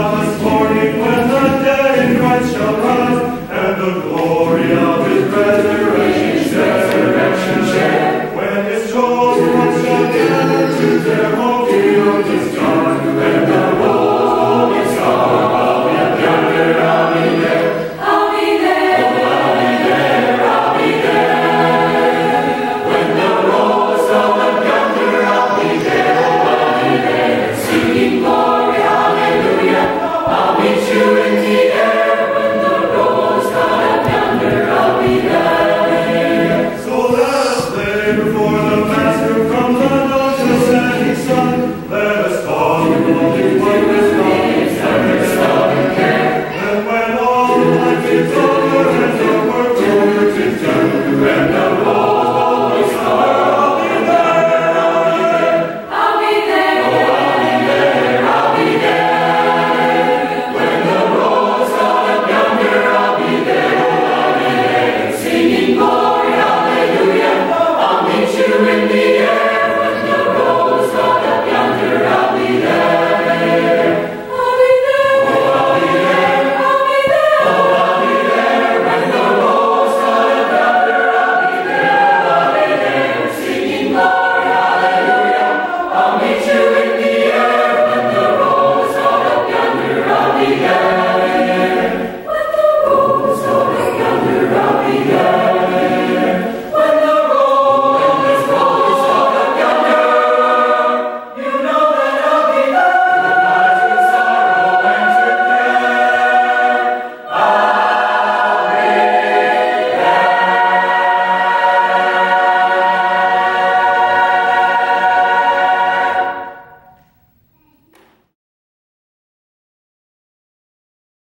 Father.